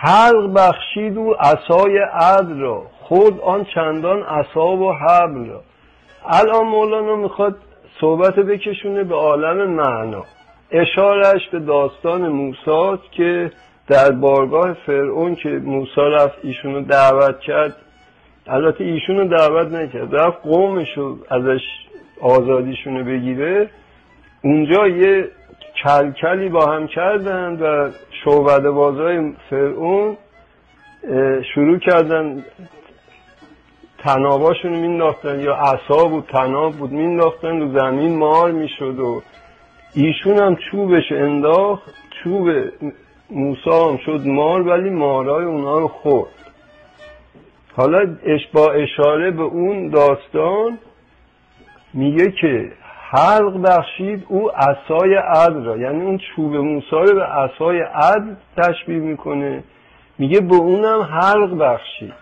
حلق بخشید و عصای عدل را. خود آن چندان عصا و حبل را. الان مولانا می‌خواد صحبت بکشونه به عالم معنا. اشارش به داستان موساست که در بارگاه فرعون که موسی رفت ایشونو دعوت کرد. البته ایشونو دعوت نکرد. رفت قومشو ازش آزادیشونو بگیره. اونجا یه کلکلی با هم کردن و شعبده بازای فرعون شروع کردن تناباشون مینداختن یا عصا بود تناب بود مینداختن رو زمین مار می‌شد و ایشون هم چوبش انداخت چوب موسا هم شد مار ولی مارای اونا رو خورد. حالا با اشاره به اون داستان میگه که حلق بخشید او عصای عد را. یعنی اون چوب موسا رو به عصای عد تشبیه می‌کنه. میگه به اونم حلق بخشید.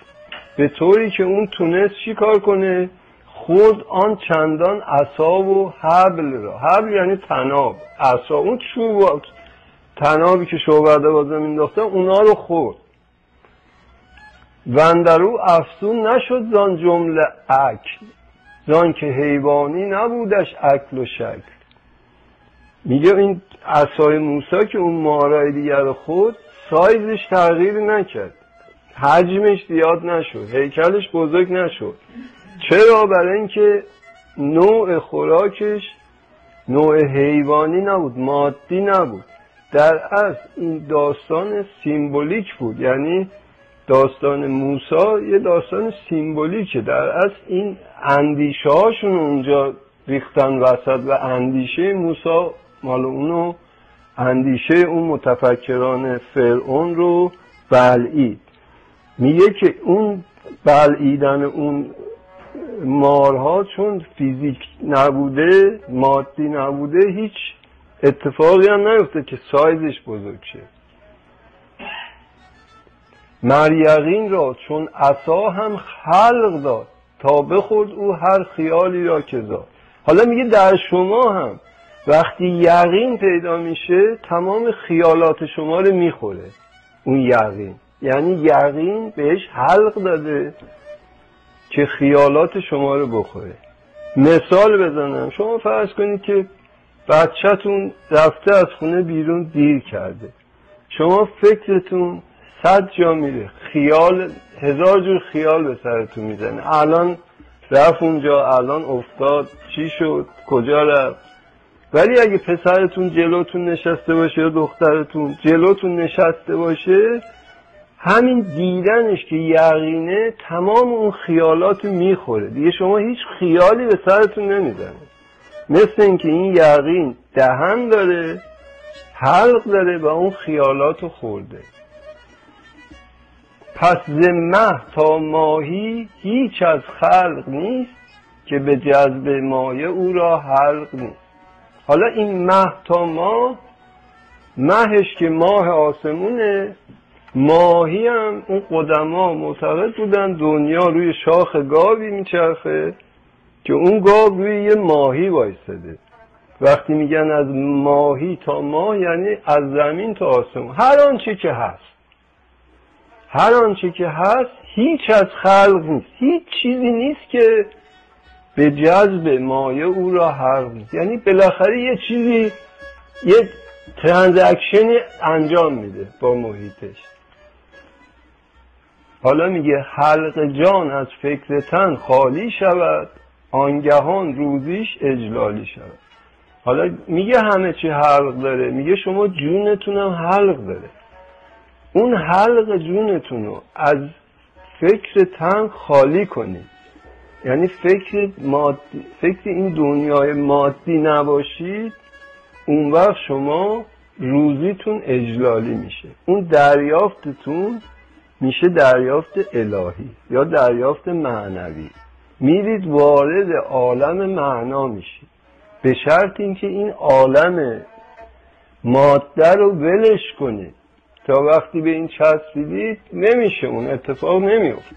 به طوری که اون تونست چی کار کنه؟ خود آن چندان عصا و حبل را. حبل یعنی تناب. عصا اون چوب تنابی که شعبده بازم مینداختن اونا رو خورد. وندرو افسون نشد زان جمله اکل. زان که حیوانی نبودش اکل و شکل. میگه این عصای موسی که اون مارای دیگر خود سایزش تغییر نکرد. حجمش زیاد نشد هیکلش بزرگ نشد. چرا؟ برای اینکه نوع خوراکش نوع حیوانی نبود مادی نبود. در اصل این داستان سیمبولیک بود. یعنی داستان موسا یه داستان سیمبولیکه. در اصل این اندیشه هاشون اونجا ریختن وسط و اندیشه موسا مال اونو اندیشه اون متفکران فرعون رو بلعید. میگه که اون بلعیدن اون مارها چون فیزیک نبوده مادی نبوده هیچ اتفاقی هم نیفته که سایزش بزرگ شه مریقین را چون عصا هم خلق داد تا بخورد او هر خیالی را که زاد حالا میگه در شما هم وقتی یقین پیدا میشه تمام خیالات شما رو می‌خوره. اون یقین. یعنی یقین بهش حلق داده که خیالات شما رو بخوره. مثال بزنم. شما فرض کنید که بچهتون رفته از خونه بیرون دیر کرده. شما فکرتون صد جا میره. خیال هزار جور خیال به سرتون می‌زنه. الان رفت اونجا الان افتاد. چی شد؟ کجا رفت؟ ولی اگه پسرتون جلوتون نشسته باشه یا دخترتون جلوتون نشسته باشه همین دیدنش که یقینه تمام اون خیالات می‌خوره. دیگه شما هیچ خیالی به سرتون نمی‌زنه. مثل اینکه این یقین دهن داره حلق داره و اون خیالات خورده. پس زمه تا ماهی هیچ از خلق نیست که به جذب مایه او را حلق نیست. حالا این مه تا ماه مهش که ماه آسمونه ماهی هم اون قدما معتقد بودن دنیا روی شاخ گاوی میچرخه که اون گاو روی یه ماهی وایستده. وقتی میگن از ماهی تا ماه یعنی از زمین تا آسمون. هر آنچه که هست. هر آنچه که هست هیچ از خلق نیست. هیچ چیزی نیست که به جذب مایه او را حلق نیست. یعنی بالاخره یه چیزی یه ترانزکشنی انجام میده با محیطش. حالا میگه حلق جان از فکر تن خالی شود آنگهان روزیش اجلالی شود. حالا میگه همه چی حلق داره. میگه شما جونتون هم حلق داره. اون حلق جونتون رو از فکر تن خالی کنید. یعنی فکر, مادی، فکر این دنیای مادی نباشید اون وقت شما روزیتون اجلالی میشه. اون دریافتتون میشه دریافت الهی یا دریافت معنوی. میرید وارد عالم معنا میشید. به شرط اینکه این عالم ماده رو ولش کنید. تا وقتی به این چسبیدید نمیشه اون اتفاق نمیفته